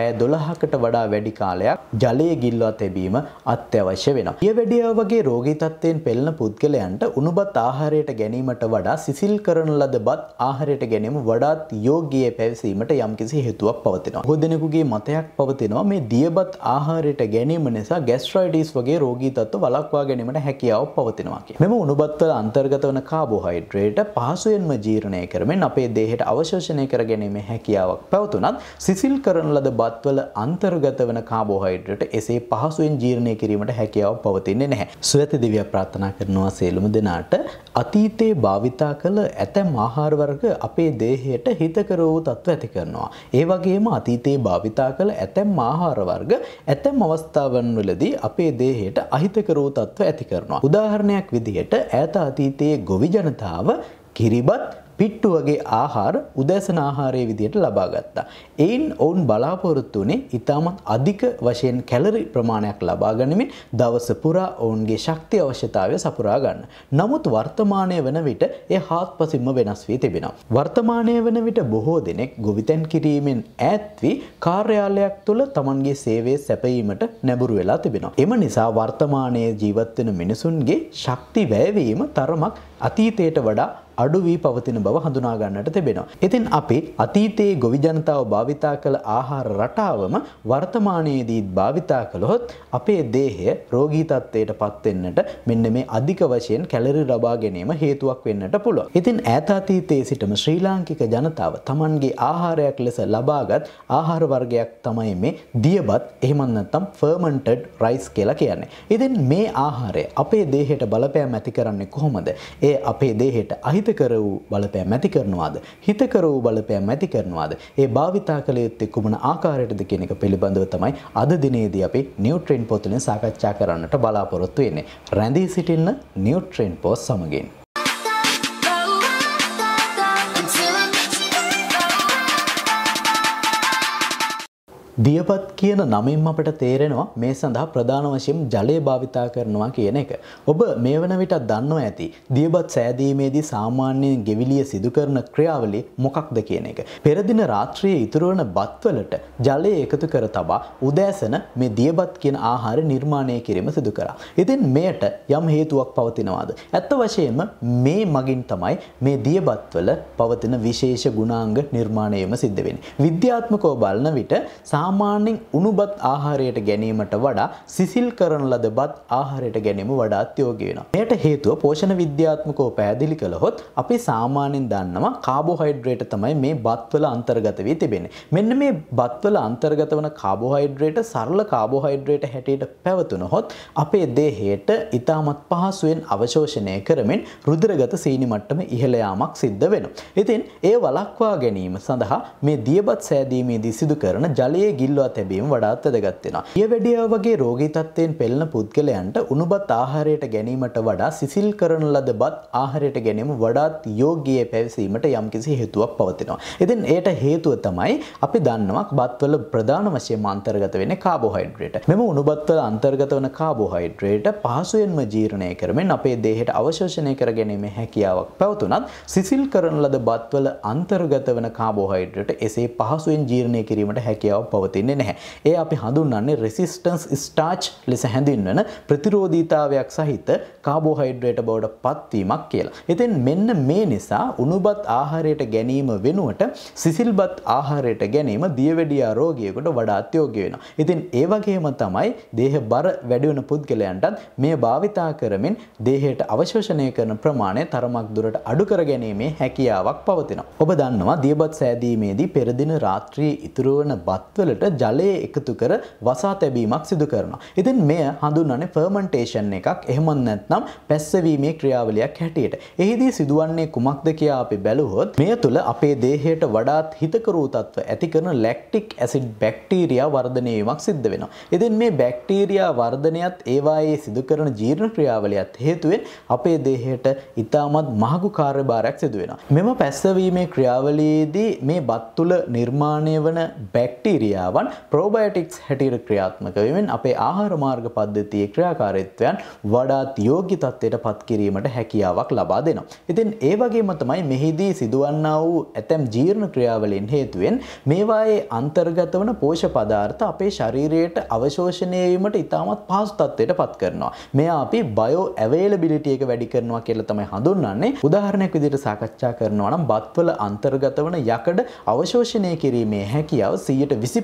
පැය 12කට වඩා වැඩි කාලයක් ජලයේ ගිල්වා තැබීම අත්‍යවශ්‍ය වෙනවා. ඊවැඩිය වගේ රෝගී තත්ත්වයෙන් පෙළෙන පුද්ගලයන්ට උණුබත් ආහාරයට ගැනීමට වඩා සිසිල් කරන ලද බත් ආහාරයට ගැනීම වඩාත් යෝග්‍යය පැවසීමට යම්කිසි හේතුවක් පවතිනවා. බොහෝ දෙනෙකුගේ මතයක් පවතිනවා මේ දියබත් ආහාරයට ගැනීම නිසා ગેස්ට්‍රයිටිස් වගේ රෝගී තත්ත්ව වළක්වා ගැනීමට හැකියාව පවතිනවා කියලා. මෙම උණුබත් වල අන්තර්ගත වන කාබෝහයිඩ්‍රේට පහසුවෙන්ම ජීර්ණය කරමින් අපේ දේහයට අවශෝෂණය කර ගැනීමේ හැකියාවක් පැවතුනත් සිසිල් කරන ලද බත්වල අන්තර්ගත වන කාබෝහයිඩ්‍රේට එසේ පහසුවෙන් ජීර්ණය කිරීමට හැකියාව පවතින්නේ නැහැ. සුවැති දිව්‍ය ප්‍රාර්ථනා කරනවා සියලුම දෙනාට අතීතයේ භාවිතා කළ ඇතැම් ආහාර වර්ග අපේ දේහයට හිතකර වූ තත්ත්ව ඇති කරනවා. ඒ වගේම අතීතයේ භාවිතා කළ ඇතැම් ආහාර වර්ග ඇතැම් අවස්ථාවන් වලදී අපේ දේහයට අහිතකර වූ තත්ත්ව ඇති කරනවා. උදාහරණයක් විදිහට ඈත අතීතයේ ගොවි ජනතාව කිරිබත් පිට්ටු වගේ ආහාර උදෑසන ආහාරයේ විදිහට ලබා ගත්තා. එයින් ඔවුන් බලාපොරොත්තු වුණේ ඊටමත් අධික වශයෙන් කැලරි ප්‍රමාණයක් ලබා ගනිමින් දවස පුරා ඔවුන්ගේ ශක්තිය අවශ්‍යතාවය සපුරා ගන්න. නමුත් වර්තමානයේ වන විට එය හාත්පසින්ම වෙනස් වී තිබෙනවා. වර්තමානයේ වන විට බොහෝ දෙනෙක් ගොවිතැන් කිරීමෙන් ඈත් වී කාර්යාලයක් තුළ තමන්ගේ සේවය සැපයීමට නැඹුරු වෙලා තිබෙනවා. එම නිසා වර්තමානයේ ජීවත් වෙන මිනිසුන්ගේ ශක්ති වැයවීම තරමක් අතීතයට වඩා අඩු වී පවතින බව හඳුනා ගන්නට තිබෙනවා. ඉතින් අපි අතීතයේ ගොවි ජනතාව භාවිතා කළ ආහාර රටාවම වර්තමානයේදීත් භාවිතා කළොත් අපේ දේහය රෝගී තත්ත්වයට පත් වෙන්නට මෙන්න මේ අධික වශයෙන් කැලරි ලබා ගැනීම හේතුවක් වෙන්නට පුළුවන්. ඉතින් ඈත අතීතයේ සිටම ශ්‍රී ලාංකික ජනතාව Tamanගේ ආහාරයක් ලෙස ලබාගත් ආහාර වර්ගයක් තමයි මේ දියබත් එහෙම නැත්නම් fermented rice කියලා කියන්නේ. ඉතින් මේ ආහාරය අපේ දේහයට බලපෑම් ඇති කරන්නේ කොහොමද? ඒ අපේ දේහයට අහිතකර වූ බලපෑම් ඇති කරනවාද? හිතකර වූ බලපෑම් ඇති කරනවාද? ඒ භාවිතා කළ යුත්තේ කුමන ආකාරයටද කියන එක පිළිබඳව තමයි අද දිනේදී අපි නියුට්‍රෙන් පොතුලින් සාකච්ඡා කරන්නට බලාපොරොත්තු වෙන්නේ. රැඳී සිටින්න නියුට්‍රෙන් පොත් සමගින්. දියපත් කියන නමින්ම අපට තේරෙනවා මේ සඳහා ප්‍රධාන වශයෙන් ජලය භාවිතා කරනවා කියන එක. ඔබ මේ වන විට දන්නවා ඇති දියපත් සෑදීමේදී සාමාන්‍යයෙන් ගෙවිලිය සිදු කරන ක්‍රියාවලිය මොකක්ද කියන එක. පෙර දින රාත්‍රියේ ඉතුරු වන බත්වලට ජලය එකතු කර තබා උදෑසන මේ දියපත් කියන ආහාර නිර්මාණය කිරීම සිදු කරා. ඉතින් මෙයට යම් හේතුවක් පවතිනවාද? ඇත්ත වශයෙන්ම මේ මගින් තමයි මේ දියපත්වල පවතින විශේෂ ගුණාංග නිර්මාණයම සිද්ධ වෙන්නේ. විද්‍යාත්මකව බලන විට සාමාන්‍යයෙන් උණුබත් ආහාරයට ගැනීමට වඩා සිසිල් කරන ලද බත් ආහාරයට ගැනීම වඩාත් යෝග්‍ය වෙනවා. මෙයට හේතුව පෝෂණ විද්‍යාත්මකව පැහැදිලි කළහොත් අපි සාමාන්‍යයෙන් දන්නවා කාබෝහයිඩ්‍රේට තමයි මේ බත්වල අන්තර්ගත වී තිබෙන්නේ. මෙන්න මේ බත්වල අන්තර්ගත වන කාබෝහයිඩ්‍රේට සරල කාබෝහයිඩ්‍රේට හැටියට පැවතුනහොත් අපේ දේහයට ඊටමත් පහසුවෙන් අවශෝෂණය කරමින් රුධිරගත සීනි මට්ටම ඉහළ යාමක් සිද්ධ වෙනවා. ඉතින් ඒ වළක්වා ගැනීම සඳහා මේ දියබත් සෑදීමේදී සිදු කරන ජලයේ ගිල්වා තැබීම වඩාත් වැදගත් වෙනවා. ඊවැඩියා වගේ රෝගී තත්ත්වයෙන් පෙළෙන පුද්ගලයන්ට උණුබත් ආහාරයට ගැනීමට වඩා සිසිල් කරන ලද බත් ආහාරයට ගැනීම වඩාත් යෝග්‍යය පැවසීමට යම්කිසි හේතුවක් පවතිනවා. ඉතින් ඒට හේතුව තමයි අපි දන්නවා බත්වල ප්‍රධාන වශයෙන්ම අන්තර්ගත වෙන්නේ කාබෝහයිඩ්‍රේට. මෙම උණුබත්වල අන්තර්ගත වන කාබෝහයිඩ්‍රේට පහසුවෙන්ම ජීර්ණය කරමින් අපේ දේහයට අවශෝෂණය කර ගැනීමේ හැකියාවක් පැවතුනත් සිසිල් කරන ලද බත්වල අන්තර්ගත වන කාබෝහයිඩ්‍රේට එසේ පහසුවෙන් ජීර්ණය කිරීමට හැකියාව පවතින්නේ නැහැ. ඒ අපි හඳුන්වන්නේ රෙසිස්ටන්ස් ස්ටාර්ච් ලෙස හැඳින්වන ප්‍රතිරෝධීතාවයක් සහිත කාබෝහයිඩ්‍රේට බවට පත්වීමක් කියලා. ඉතින් මෙන්න මේ නිසා උණුබත් ආහාරයට ගැනීම වෙනුවට සිසිල්බත් ආහාරයට ගැනීම දියවැඩියා රෝගියෙකුට වඩාත් යෝග්‍ය වෙනවා. ඉතින් ඒ වගේම තමයි දේහ බර වැඩි වෙන පුද්ගලයන්ටත් මේ භාවිතා කරමින් දේහයට අවශෝෂණය කරන ප්‍රමාණය තරමක් දුරට අඩු කර ගැනීමේ හැකියාවක් පවතිනවා. ඔබ දන්නවා දියබත් සෑදීමේදී පෙර දින රාත්‍රියේ ඉතුරු වන බත්වලට ජලය එකතු කර වසා තැබීමක් සිදු කරනවා. ඉතින් මෙය හඳුන්වන්නේ ෆර්මන්ටේෂන් එකක් එහෙම නැත්නම් පැස්සවීමේ ක්‍රියාවලියක් හැටියට. එහිදී සිදුවන්නේ කුමක්ද කියා අපි බැලුවොත් මෙය තුළ අපේ දේහයට වඩාත් හිතකරු තත්ත්ව ඇති කරන ලැක්ටික් ඇසිඩ් බැක්ටීරියා වර්ධනය වීමක් සිද්ධ වෙනවා. ඉතින් මේ බැක්ටීරියා වර්ධනයත් ඒවායේ සිදු කරන ජීර්ණ ක්‍රියාවලියත් හේතුවෙන් අපේ දේහයට ඉතාමත් මහගු කාර්යභාරයක් සිදු වෙනවා. මෙම පැස්සවීමේ ක්‍රියාවලියේදී මේ බත් තුළ නිර්මාණය වන බැක්ටීරියා හැකියාවන් ප්‍රෝබයටික්ස් හැටියට ක්‍රියාත්මක වෙමින් අපේ ආහාර මාර්ග පද්ධතියේ ක්‍රියාකාරීත්වයන් වඩාත් යෝග්‍ය තත්ත්වයට පත් කිරීමට හැකියාවක් ලබා දෙනවා. ඉතින් ඒ වගේම තමයි මෙහිදී සිදුවන්නා වූ ඇතැම් ජීර්ණ ක්‍රියාවලින් හේතුවෙන් මේවායේ අන්තර්ගත වන පෝෂ පදාර්ථ අපේ ශරීරයට අවශෝෂණය වීමට ඉතාමත් පහසු තත්ත්වයට පත් කරනවා. මෙයා අපි බයෝ ඇවේලබිලිටි එක වැඩි කරනවා කියලා තමයි හඳුන්වන්නේ. උදාහරණයක් විදිහට සාකච්ඡා කරනවා නම් බත්වල අන්තර්ගත වන යකඩ අවශෝෂණය කිරීමේ හැකියාව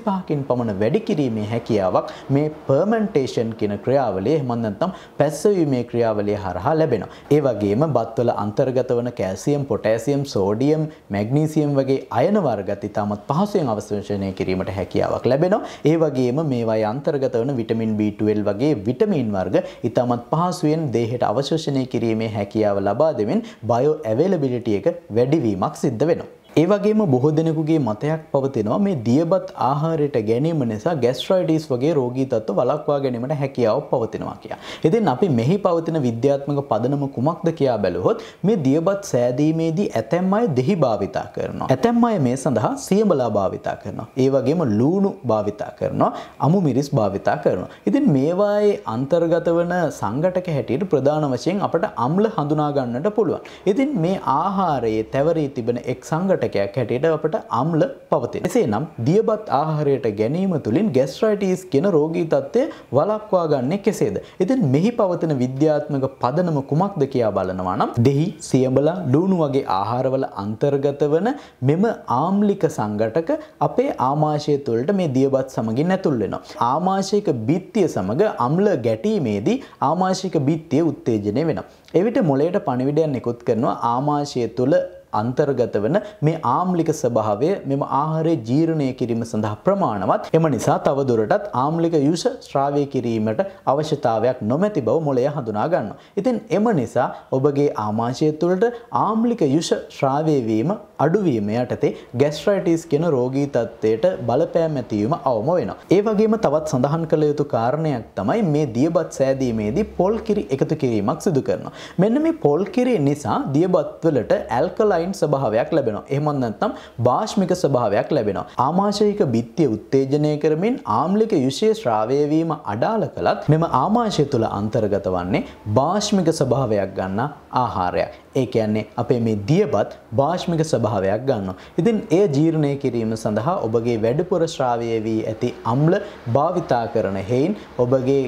125කින් පමණ වැඩි කිරීමේ හැකියාවක් මේ පර්මන්ටේෂන් කියන ක්‍රියාවලිය එහෙම නැත්නම් පැස්සවීමේ ක්‍රියාවලිය හරහා ලැබෙනවා. ඒ වගේම බත්වල අන්තර්ගත වන කැල්සියම්, පොටෑසියම්, සෝඩියම්, මැග්නීසියම් වගේ අයන වර්ගත් ඉතාමත් පහසුවෙන් අවශෝෂණය කිරීමට හැකියාවක් ලැබෙනවා. ඒ වගේම මේවායේ අන්තර්ගත වන විටමින් B12 වගේ විටමින් වර්ග ඉතාමත් පහසුවෙන් දේහයට අවශෝෂණය කිරීමේ හැකියාව ලබා දෙමින් බයෝ ඇවේලබිලිටි එක වැඩිවීමක් සිද්ධ වෙනවා. ඒ වගේම බොහෝ දෙනෙකුගේ මතයක් පවතිනවා මේ දියබත් ආහාරයට ගැනීම නිසා ගැස්ට්‍රයිටිස් වගේ රෝගී තත්ත්ව වළක්වා ගැනීමට හැකියාවක් පවතිනවා කියලා. ඉතින් අපි මෙහි පවතින විද්‍යාත්මක පදනම කුමක්ද කියා බැලුවොත් මේ දියබත් සෑදීමේදී ඇතැම් අය දෙහි භාවිතා කරනවා. ඇතැම් අය මේ සඳහා සියඹලා භාවිතා කරනවා. ඒ වගේම ලූණු භාවිතා කරනවා. අමු මිරිස් භාවිතා කරනවා. ඉතින් මේවායේ අන්තර්ගත වන සංඝටක හැටියට ප්‍රධාන වශයෙන් අපට අම්ල හඳුනා ගන්නට පුළුවන්. ඉතින් මේ ආහාරයේ තැවරී තිබෙන එක් සංඝටක ඝටකයක් හැටියට අපට අම්ල පවතින. එසේනම් දියබත් ආහාරයට ගැනීම තුළින් ගැස්ට්‍රයිටිස් කියන රෝගී තත්ත්වය වළක්වා ගන්නේ කෙසේද? ඉතින් මෙහි පවතින විද්‍යාත්මක පදනම කුමක්ද කියා බලනවා නම් දෙහි සියඹලා ලුණු වගේ ආහාරවල අන්තර්ගත වන මෙම ආම්ලික සංඝටක අපේ ආමාශය තුළට මේ දියබත් සමගින් ඇතුල් වෙනවා. ආමාශයක බිත්තිය සමග අම්ල ගැටීමේදී ආමාශයක බිත්තිය උත්තේජනය වෙනවා. එවිට මොලයට පණිවිඩයන් නිකුත් කරනවා ආමාශය තුළ අන්තර්ගත වන මේ ආම්ලික ස්වභාවය මෙම ආහාරය ජීර්ණය කිරීම සඳහා ප්‍රමාණවත්. එම නිසා තවදුරටත් ආම්ලික යුෂ ශ්‍රාවය කිරීමට අවශ්‍යතාවයක් නොමැති බව මොලය හඳුනා ගන්නවා. ඉතින් එම නිසා ඔබගේ ආමාශය තුළට ආම්ලික යුෂ ශ්‍රාවය වීම අඩුවීම යටතේ ගැස්ට්‍රයිටිස් කියන රෝගී තත්ත්වයට බලපෑම් ඇතිවීම අවම වෙනවා. ඒ වගේම තවත් සඳහන් කළ යුතු කාරණයක් තමයි මේ දියබත් සෑදීමේදී පොල් කිරි එකතු කිරීමක් සිදු කරනවා. මෙන්න මේ පොල් කිරි නිසා දියබත් වලට ඇල්කලයින් ස්වභාවයක් ලැබෙනවා. එහෙම නැත්නම් භාෂ්මික ස්වභාවයක් ලැබෙනවා. ආමාශයික බිත්තිය උත්තේජනය කරමින් ආම්ලික යුෂයේ ශ්‍රාවය වීම අඩාල කළත් මෙම ආමාශය තුළ අන්තර්ගත වන්නේ භාෂ්මික ස්වභාවයක් ගන්නා ආහාරයක්. ඒ කියන්නේ අපේ මේ දියබත් භාෂ්මික ස්වභාවයක් ගන්නවා. ඉතින් එය ජීර්ණය කිරීම සඳහා ඔබගේ වැඩිපුර ශ්‍රාවය වී ඇති අම්ල භාවිතා කරන හේයින් ඔබගේ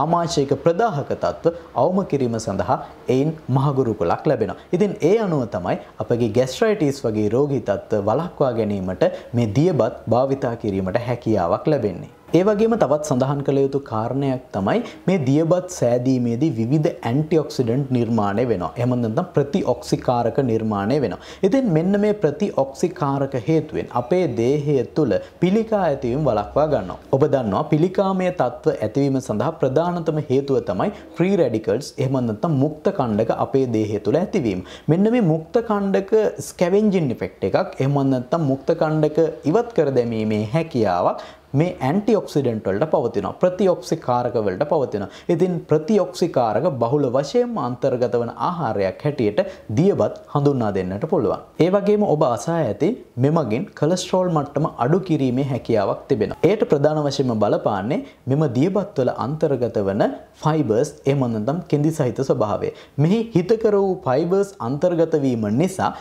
ආමාශයක ප්‍රදාහක තත්ත්ව අවම කිරීම සඳහා එයින් මහගුරුකුලක් ලැබෙනවා. ඉතින් ඒ අනුව තමයි අපගේ ගැස්ට්‍රයිටිස් වගේ රෝගී තත්ත්ව වළක්වා ගැනීමට මේ දියබත් භාවිතා කිරීමට හැකියාවක් ලැබෙන්නේ. ඒ වගේම තවත් සඳහන් කළ යුතු කාරණයක් තමයි මේ දියබත් සෑදීමේදී විවිධ ඇන්ටිඔක්සිඩන්ට් නිර්මාණය වෙනවා. එහෙම නැත්නම් ප්‍රතිඔක්සිකාරක නිර්මාණය වෙනවා. ඉතින් මෙන්න මේ ප්‍රතිඔක්සිකාරක හේතුවෙන් අපේ දේහය තුළ පිළිකා ඇතිවීම වළක්වා ගන්නවා. ඔබ දන්නවා පිළිකාමය තත්ත්ව ඇතිවීම සඳහා ප්‍රධානතම හේතුව තමයි ෆ්‍රී රැඩිකල්ස් එහෙම නැත්නම් මුක්ත කණ්ඩක අපේ දේහය තුළ ඇතිවීම. මෙන්න මේ මුක්ත කණ්ඩක ස්කැවෙන්ජින් ඉෆෙක්ට් එකක් එහෙම නැත්නම් මුක්ත කණ්ඩක ඉවත් කර දැමීමේ හැකියාවක් මේ ඇන්ටිඔක්සිඩන්ට් වලට පවතිනවා ප්‍රතිඔක්සිකාරක වලට පවතිනවා. ඉතින් ප්‍රතිඔක්සිකාරක බහුල වශයෙන්ම අන්තර්ගත වන ආහාරයක් හැටියට දියබත් හඳුන්වා දෙන්නට පුළුවන්. ඒ වගේම ඔබ අසා ඇති මෙමගින් කොලෙස්ටරෝල් මට්ටම අඩු කිරීමේ හැකියාවක් තිබෙනවා. ඒට ප්‍රධාන වශයෙන්ම බලපාන්නේ මෙම දියබත් වල අන්තර්ගත වන ෆයිබර්ස් එහෙම නැත්නම් කෙඳි සහිත ස්වභාවය. මෙහි හිතකර වූ ෆයිබර්ස් අන්තර්ගත වීම නිසා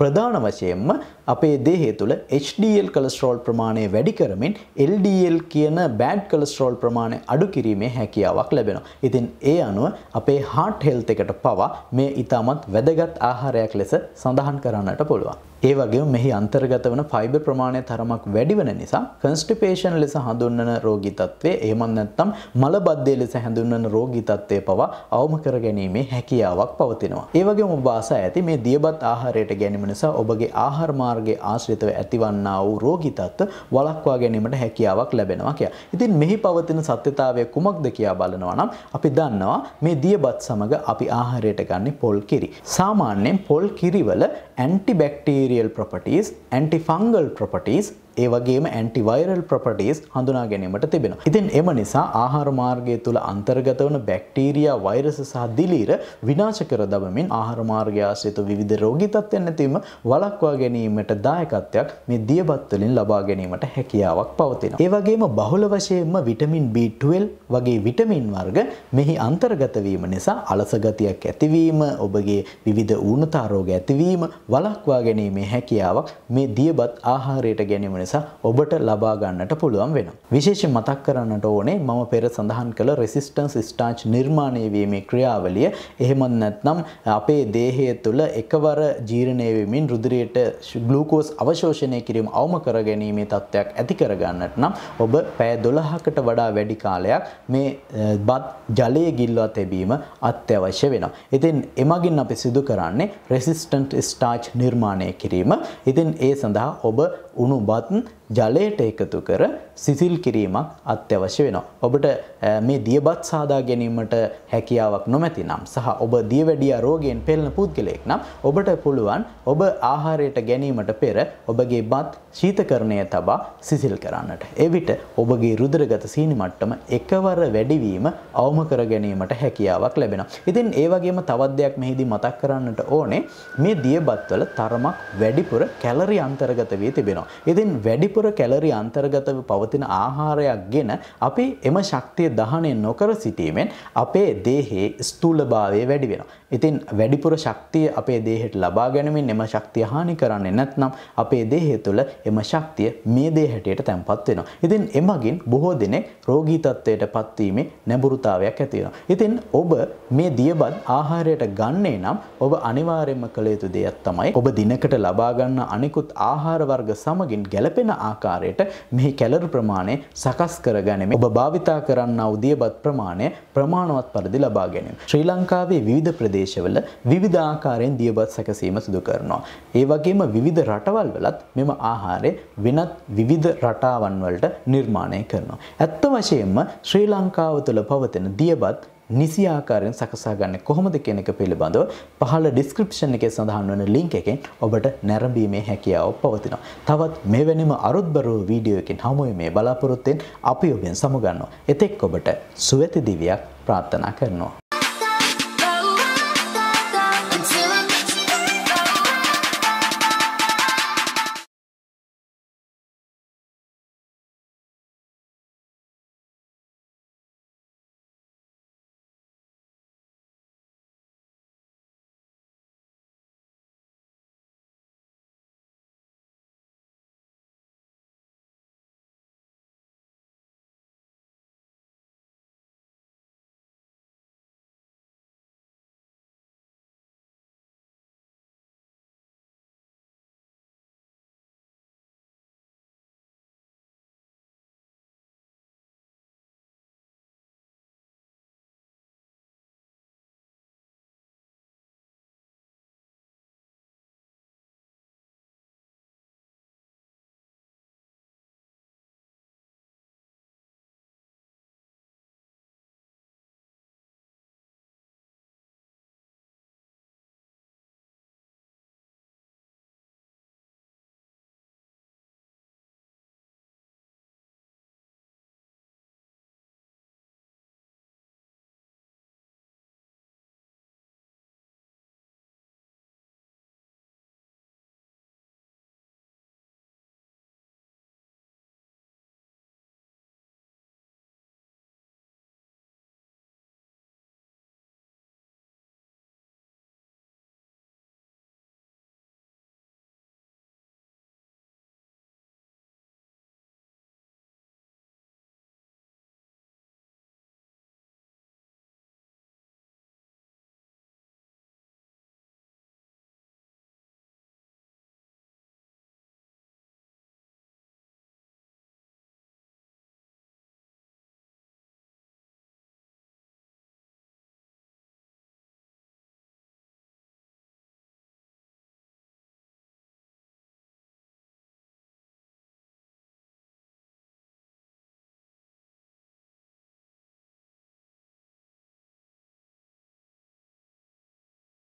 ප්‍රධාන වශයෙන්ම අපේ දේහය තුළ HDL කොලෙස්ටරෝල් ප්‍රමාණය වැඩි කරමින් LDL කියන බෑඩ් කොලෙස්ටරෝල් ප්‍රමාණය අඩු කිරීමේ හැකියාවක් ලැබෙනවා. ඉතින් ඒ අනුව අපේ heart health එකට පවා මේ ඊටමත් වැදගත් ආහාරයක් ලෙස සඳහන් කරන්නට පුළුවන්. ඒ වගේම මෙහි අන්තර්ගත වන ෆයිබර් ප්‍රමාණය තරමක් වැඩි වෙන නිසා කන්ස්ටිපේෂන් ලෙස හඳුන්වන රෝගී තත්ත්වය එහෙමත් නැත්නම් මලබද්ධය ලෙස හඳුන්වන රෝගී තත්ත්වය පවා අවම කර ගැනීමේ හැකියාවක් පවතිනවා. ඒ වගේම ඔබ ආසා ඇති මේ දියබත් ආහාරයට ගැනීම නිසා ඔබගේ ආහාර මාර්ගයේ ආශ්‍රිතව ඇතිවන්නා වූ රෝගී තත්ත්ව වළක්වා ගැනීමට හැකියාවක් ලැබෙනවා කියලා. ඉතින් මෙහි පවතින සත්‍යතාවය කුමක්ද කියා බලනවා නම් අපි දන්නවා මේ දියබත් සමග අපි ආහාරයට ගන්නේ පොල් කිරි. සාමාන්‍යයෙන් පොල් කිරිවල ඇන්ටිබැක්ටීරියල් ප්‍රොපර්ටීස්, ඇන්ටිෆංගල් ප්‍රොපර්ටීස් ඒ වගේම ඇන්ටිවයිරල් ප්‍රොපර්ටිස් හඳුනා ගැනීමට තිබෙනවා. ඉතින් එම නිසා ආහාර මාර්ගය තුළ අන්තර්ගත වන බැක්ටීරියා වෛරස සහ දිලීර විනාශ කර දබමින් ආහාර මාර්ගය ආශ්‍රිත විවිධ රෝගී තත්ත්වයන් නැතිවීම වළක්වා ගැනීමට දායකත්වයක් මේ දියබත් වලින් ලබා ගැනීමට හැකියාවක් පවතිනවා. ඒ වගේම බහුල වශයෙන්ම විටමින් B12 වගේ විටමින් වර්ග මෙහි අන්තර්ගත වීම නිසා අලස ගතියක් ඇතිවීම ඔබගේ විවිධ ඌනතා රෝග ඇතිවීම වළක්වා ගැනීමේ හැකියාවක් මේ දියබත් ආහාරයට ගැනීම නිසා ඔබට ලබා ගන්නට පුළුවන් වෙනවා. විශේෂයෙන් මතක් කරන්නට ඕනේ මම පෙර සඳහන් කළ රෙසිස්ටන්ස් ස්ටාර්ච් නිර්මාණය වීමේ ක්‍රියාවලිය එහෙමත් නැත්නම් අපේ දේහය තුළ එකවර ජීර්ණය වෙමින් රුධිරයට ග්ලූකෝස් අවශෝෂණය කිරීම අවම කර ගැනීමේ තත්ත්වයක් ඇති කර ගන්නට නම් ඔබ පැය 12කට වඩා වැඩි කාලයක් මේ බත් ජලයේ ගිල්වා තැබීම අත්‍යවශ්‍ය වෙනවා. ඉතින් එමගින් අපි සිදු කරන්නේ රෙසිස්ටන්ට් ස්ටාර්ච් නිර්මාණය කිරීම. ඉතින් ඒ සඳහා ඔබ උණු බත් ජලයට එකතු කර සිසිල් කිරීමක් අත්‍යවශ්‍ය වෙනවා. ඔබට මේ දියබත් සාදා ගැනීමට හැකියාවක් නොමැති නම් සහ ඔබ දියවැඩියා රෝගයෙන් පෙළෙන පුද්ගලයෙක් නම් ඔබට පුළුවන් ඔබ ආහාරයට ගැනීමට පෙර ඔබගේ බත් ශීතකරණය තබා සිසිල් කරන්නට. එවිට ඔබගේ රුධිරගත සීනි මට්ටම එකවර වැඩිවීම අවම කර ගැනීමට හැකියාවක් ලැබෙනවා. ඉතින් ඒ වගේම තවත් දෙයක් මෙහිදී මතක් කරන්නට ඕනේ මේ දියබත්වල තරමක් වැඩිපුර කැලරි අන්තර්ගත වී තිබෙනවා. ඉතින් වැඩිපුර කැලරි අන්තර්ගතව පවතින ආහාරයක් ගෙන අපි එම ශක්තිය දහනය නොකර සිටීමෙන් අපේ දේහයේ ස්ථූලභාවය වැඩි වෙනවා. ඉතින් වැඩිපුර ශක්තිය අපේ දේහයට ලබා ගැනීමෙන් එම ශක්තිය හානි කරන්නේ නැත්නම් අපේ දේහය තුළ එම ශක්තිය මේ දේ හැටියට තැන්පත් වෙනවා. ඉතින් එමගින් බොහෝ දෙනෙක් රෝගී තත්ත්වයට පත්වීමේ නැඹුරුතාවයක් ඇති වෙනවා. ඉතින් ඔබ මේ දියබත් ආහාරයට ගන්නේ නම් ඔබ අනිවාර්යයෙන්ම කළ යුතු දෙයක් තමයි ඔබ දිනකට ලබා ගන්න අනිකුත් ආහාර වර්ග සමගින් ගැළපෙන ආකාරයට මෙහි කැලරි ප්‍රමාණය සකස් කර ගැනීම. ඔබ භාවිතා කරන්නා වූ දියබත් ප්‍රමාණය ප්‍රමාණවත් පරිදි ලබා ගැනීම. ශ්‍රී ලංකාවේ විවිධ ප්‍රදේශවල විවිධ ආකාරයෙන් දියබත් සැකසීම සිදු කරනවා. ඒ වගේම විවිධ රටවල් වලත් මෙම ආහාරය වෙනත් විවිධ රටාවන් වලට නිර්මාණය කරනවා. ඇත්ත වශයෙන්ම ශ්‍රී ලංකාව තුළ පවතින දියබත් නිසි ආකාරයෙන් සකසා ගන්න කොහොමද කියන එක පිළිබඳව පහළ ඩිස්ක්‍රිප්ෂන් එකේ සඳහන් වන ලින්ක් එකෙන් ඔබට නැරඹීමේ හැකියාව පවතිනවා. තවත් මෙවැනිම අරුත්බර වීඩියෝ එකකින් හමු වෙමේ බලාපොරොත්තුෙන් අපි ඔබෙන් සමුගන්නවා. එතෙක් ඔබට සුවැති දිවියක් ප්‍රාර්ථනා කරනවා.